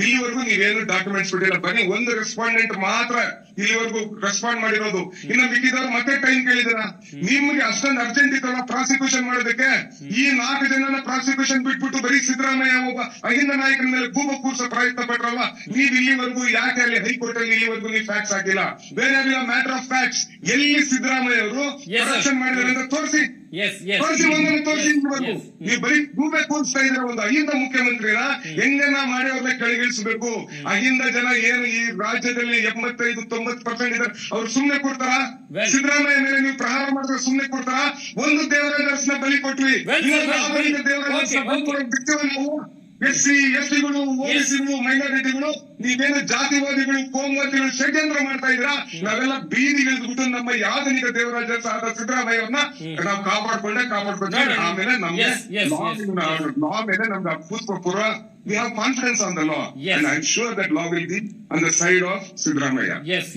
ಇಲ್ಲಿವರೆಗೂ ನೀವೇನು ಡಾಕ್ಯುಮೆಂಟ್ಸ್ ಬಿಟ್ಟಿಲ್ಲ. ಬನ್ನಿ ಒಂದು ರೆಸ್ಪಾಂಡೆಂಟ್ ಮಾತ್ರ ಇಲ್ಲಿವರೆಗೂ ರೆಸ್ಪಾಂಡ್ ಮಾಡಿರೋದು. ಇನ್ನು ಮಿಕ್ಕಿದವ್ರು ಮತ್ತೆ ಟೈಮ್ ಕೇಳಿದಿರ ನಿಮ್ಗೆ ಅಷ್ಟೊಂದು ಅರ್ಜೆಂಟ್ ಇತ್ತಲ್ಲ ಪ್ರಾಸಿಕ್ಯೂಷನ್ ಮಾಡೋದಕ್ಕೆ? ಈ ನಾಲ್ಕು ಜನನ ಪ್ರಾಸಿಕ್ಯೂಷನ್ ಬಿಟ್ಬಿಟ್ಟು ಬರೀ ಸಿದ್ದರಾಮಯ್ಯ ಒಬ್ಬ ಅಹಿಂದ ನಾಯಕನ ಮೇಲೆ ಗೂಬ ಕೂರ್ಸೋ ಪ್ರಯತ್ನ ಪಟ್ರಲ್ಲ? ನೀವ್ ಇಲ್ಲಿವರೆಗೂ ಯಾಕೆ ಅಲ್ಲಿ ಹೈಕೋರ್ಟ್ ಅಲ್ಲಿ ಇಲ್ಲಿವರೆಗೂ ನೀವು ಫ್ಯಾಕ್ಟ್ಸ್ ಹಾಕಿಲ್ಲ? ಬೇರೆ ಮ್ಯಾಟರ್ ಆಫ್ ಫ್ಯಾಕ್ಟ್ಸ್ ಎಲ್ಲಿ ಸಿದ್ದರಾಮಯ್ಯ ಅವರು ಮಾಡಿದಾರೆ ಕರಪ್ಷನ್ ಮಾಡಿದ್ದಾರೆ ಅಂತ ತೋರಿಸಿ. ತೋರಿಸಿ ಒಂದನ್ನು ತೋರಿಸಿ ನೀವು ಬರೀ ಗೂಬೆ ಕೂರಿಸ್ತಾ ಇದ್ರೆ ಒಂದು ಅಹಿಂದ ಮುಖ್ಯಮಂತ್ರಿನ? ಹೆಂಗನ ಮಾಡಿ ಅವ್ರನ್ನ ಕೆಳಗಿಳಿಸಬೇಕು. ಅಹಿಂದ ಜನ ಏನು ಈ ರಾಜ್ಯದಲ್ಲಿ ಎಂಬತ್ತೈದು ತೊಂಬತ್ತು ಪರ್ಸೆಂಟ್ ಇದ್ದಾರೆ ಅವ್ರು ಸುಮ್ನೆ ಕೊಡ್ತಾರ? ಸಿದ್ದರಾಮಯ್ಯ ಮೇಲೆ ನೀವು ಪ್ರಹಾರ ಮಾಡಿದ್ರೆ ಸುಮ್ನೆ ಕೊಡ್ತಾರ? ಒಂದು ದೇವರಾಜರ್ಸ್ನ ಬಲಿ ಕೊಟ್ವಿ. Well, ಎಸ್ ಸಿ ಎಸ್ ಟಿಗಳು ಓಬಿಸಿಗಳು ಮೈನಾರಿಟಿಗಳು ನೀವೇನು ಜಾತಿವಾದಿಗಳು ಕೋಮುವಾದಿಗಳು ಷಡ್ಯಂತ್ರ ಮಾಡ್ತಾ ಇದ್ದೀರಾ? ನಾವೆಲ್ಲ ಬೀದಿಗಿಳಿದ್ಬಿಟ್ಟು ನಮ್ಮ ಯಾದನಿಕ ದೇವರಾಜ ಆದ ಸಿದ್ದರಾಮಯ್ಯವ್ರನ್ನ ನಾವು ಕಾಪಾಡ್ಕೊಂಡೆ ಕಾಪಾಡ್ಕೊಂಡ್ರೆ. ಆಮೇಲೆ ನಮ್ಗೆ ಲಾ ಮೇಲೆ ನಮ್ಗೆ ಅಭೂತಪೂರ್ವ ಪೂರ್ವ we confidence confidence on the law that law will be on the side of Sidramaya. S S